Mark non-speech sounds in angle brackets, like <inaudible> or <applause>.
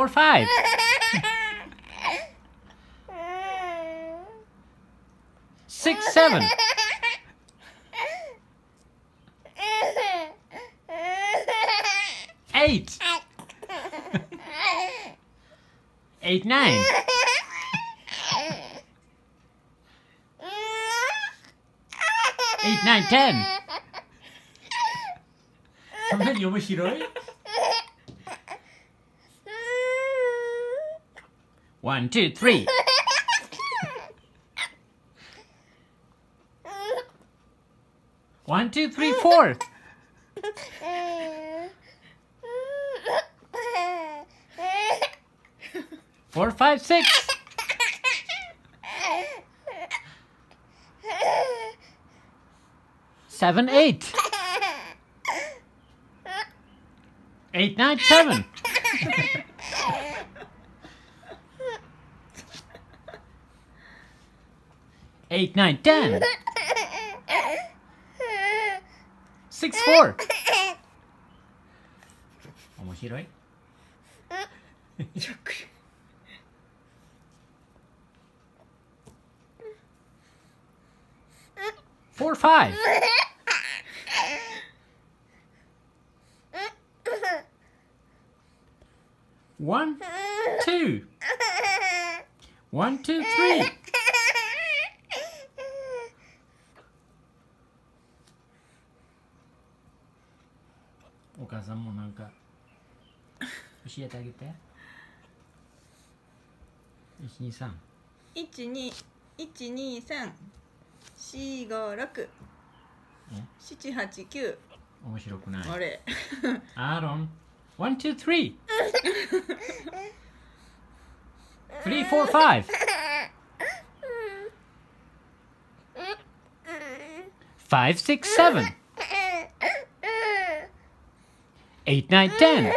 Four, five. Six, seven. Eight. Eight, nine. Eight, nine, ten. そんなに面白い <laughs> <laughs> One, two, three. <laughs> One, two, three, four. Four, five, six. Seven, eight. Eight, nine, seven. <laughs> Eight, nine, ten. Six, four. 面白い Four, five. One, two. One, two, three. お母さんもなんか教えてあげて。123 12123456789面白くない。あれ。アーロン123 Three, four, five. Five, six, seven. 8 9 10